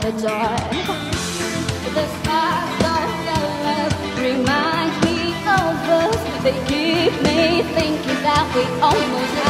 the door. The stars of love remind me of us. They keep me thinking that we almost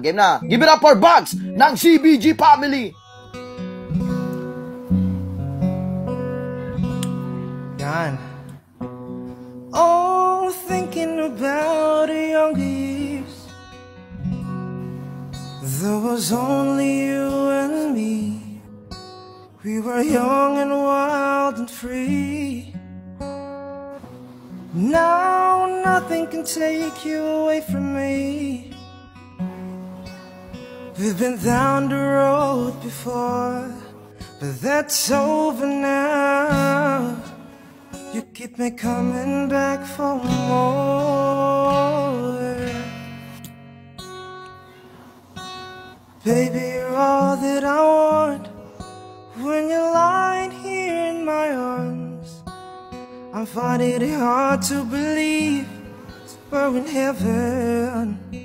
Game na. Give it up for Bags ng CBG Family. Yan. Oh, thinking about the younger years. There was only you and me. We were young and wild and free. Now nothing can take you away from me. We've been down the road before, but that's over now. You keep me coming back for more. Baby, you're all that I want. When you're lying here in my arms, I'm finding it hard to believe we're in heaven.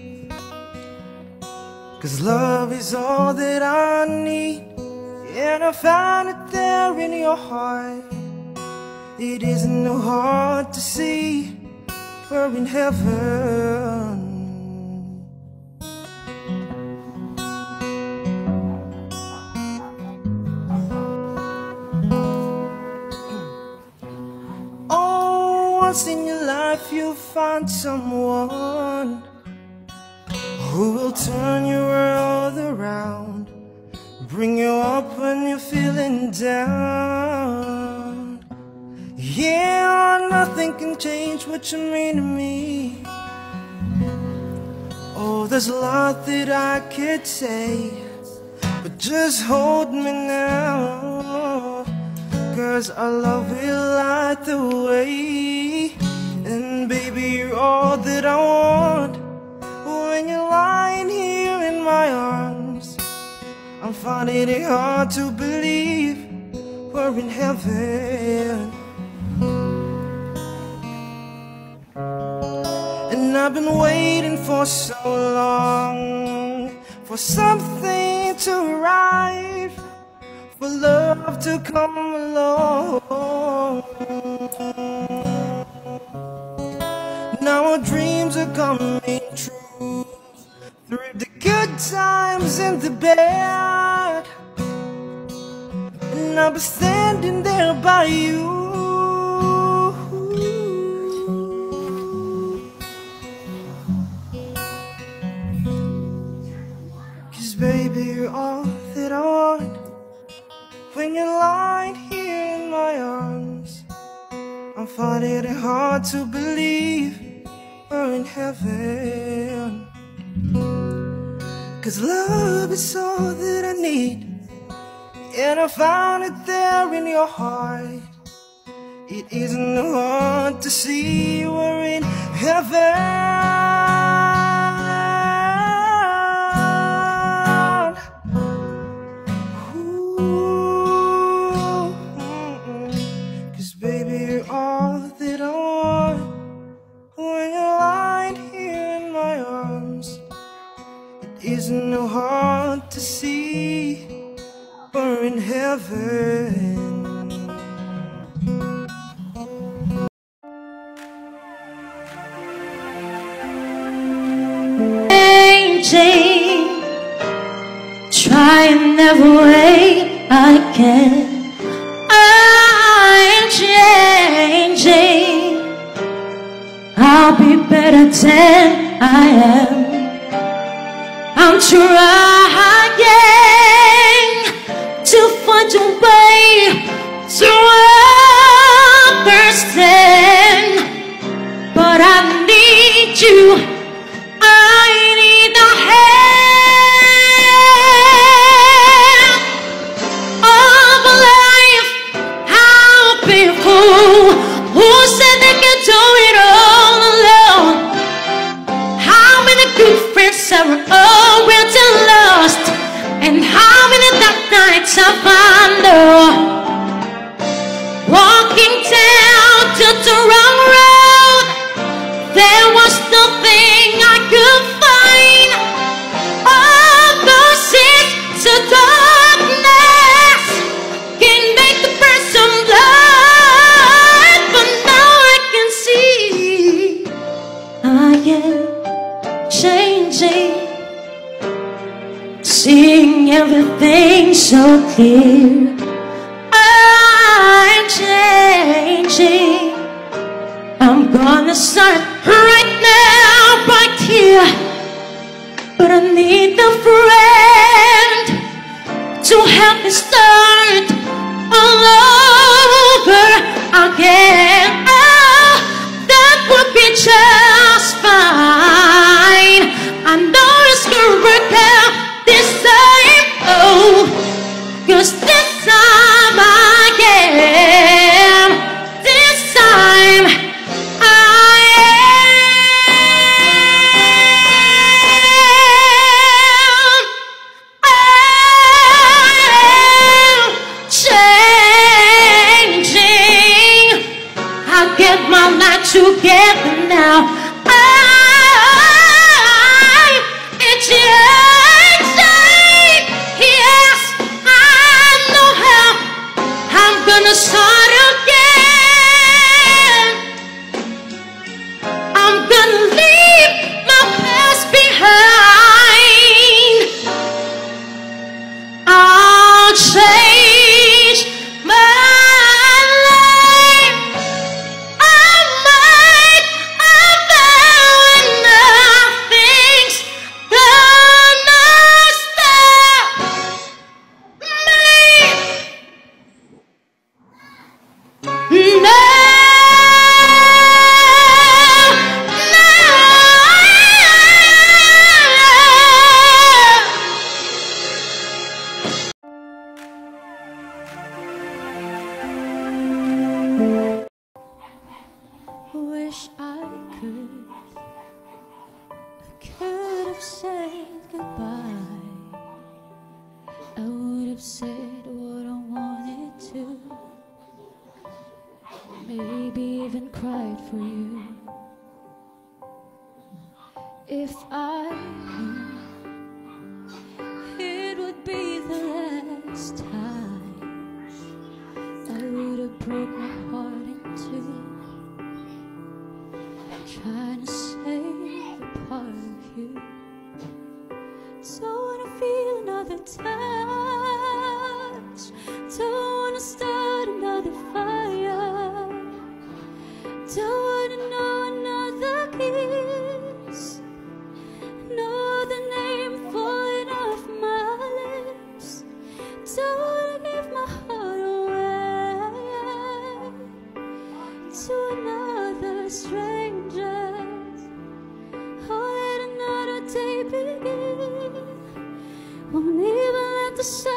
Cause love is all that I need, and I found it there in your heart. It isn't no hard to see we're in heaven. Oh, once in your life you'll find someone who will turn your feeling down. Yeah, nothing can change what you mean to me. Oh, there's a lot that I could say, but just hold me now. Cause our love will light the way. And baby, you're all that I want. I'm finding it hard to believe we're in heaven. And I've been waiting for so long for something to arrive, for love to come along. Now our dreams are coming true through the good times and the bad. I'll be standing there by you. Cause baby, you're all that I want. When you're lying here in my arms, I'm finding it hard to believe we're in heaven. Cause love is all that I need. And I found it there in your heart. It isn't hard to see we're in heaven. Changing. Try in every way I can. I am changing. I'll be better than I am. I'm trying to find a way to so maybe even cried for you. If I to another strangers. Oh, let another day begin. Won't even let the sun.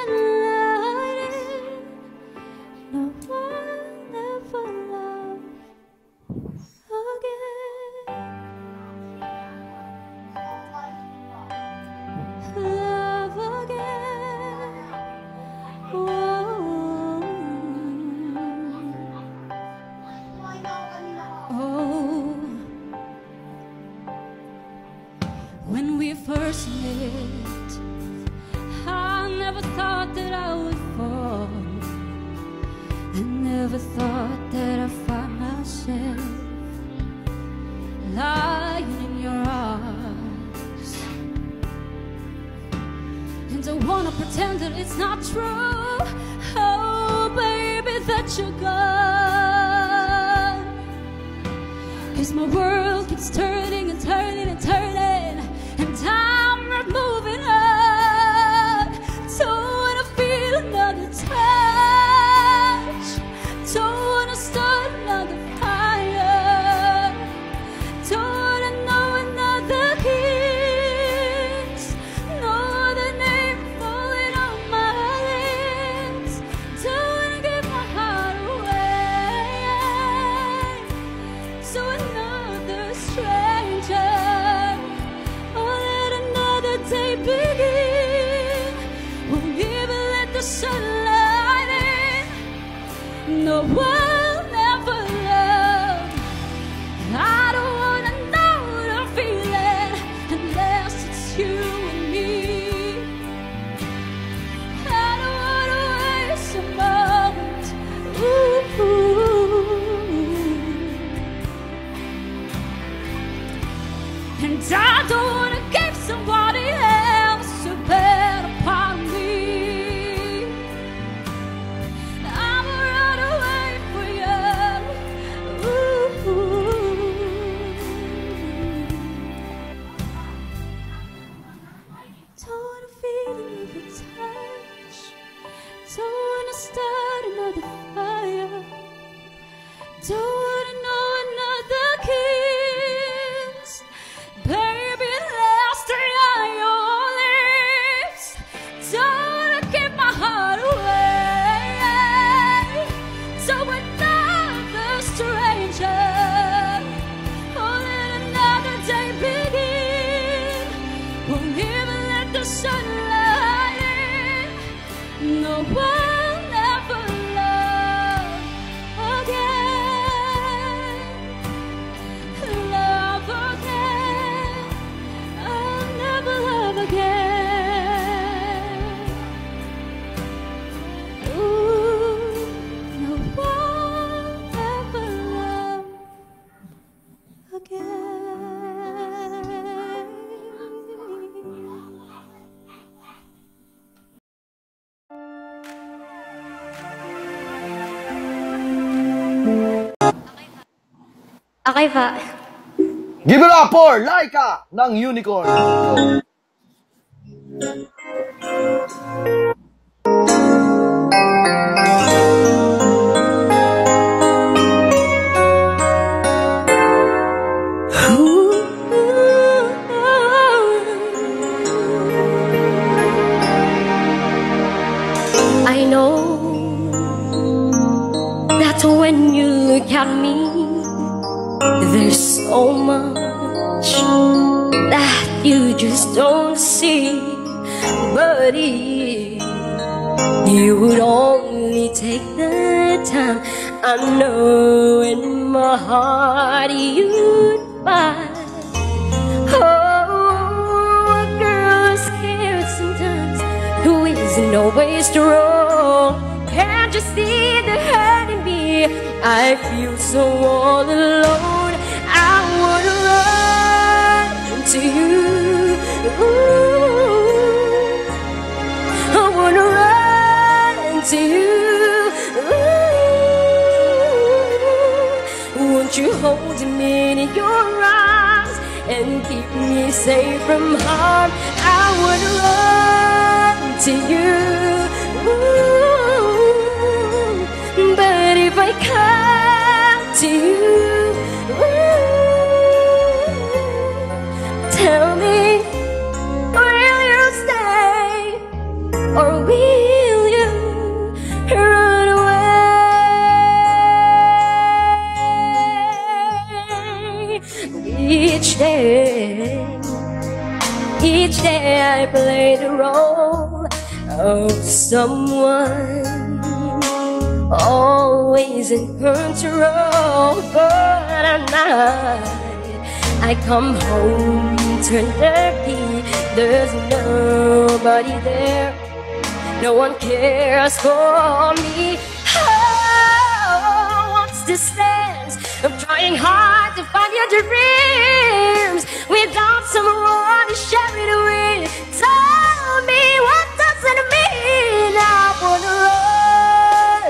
thought that I would fall. I never thought that I'd find myself lying in your arms. And I wanna pretend that it's not true. Oh, baby, that you're gone. Cause my world keeps turning and turning and turning. And time. Okay pa. Give it up for Laika ng Unicorn. Always strong. Can't you see the hurt in me? I feel so all alone. I wanna run to you. Ooh, I wanna run to you. Ooh, won't you hold me in your arms and keep me safe from harm? I wanna run to you. I come home, turn the key, there's nobody there. No one cares for me. Oh, what's the sense of trying hard to find your dreams without someone to share it with? Tell me what does it mean? I wanna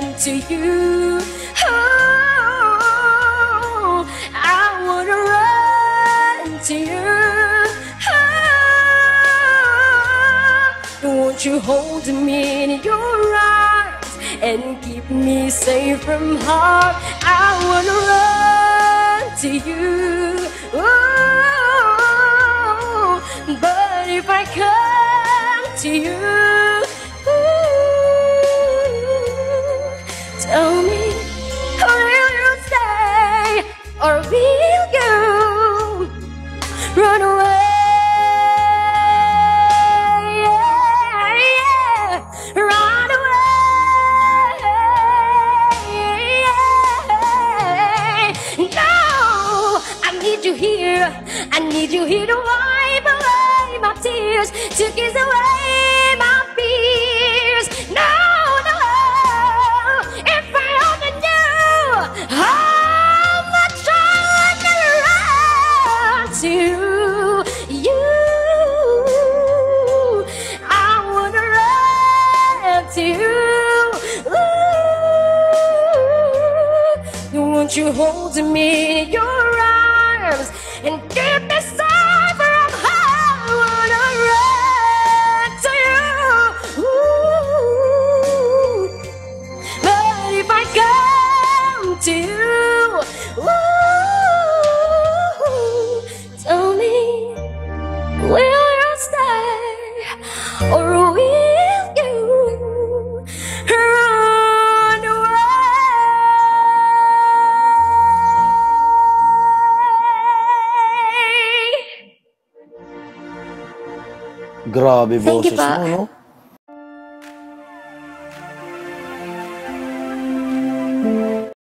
run to you. You hold me in your arms and keep me safe from harm? I wanna run to you. But if I come to you, I need you here to wipe away my tears, to kiss away abi bol Thank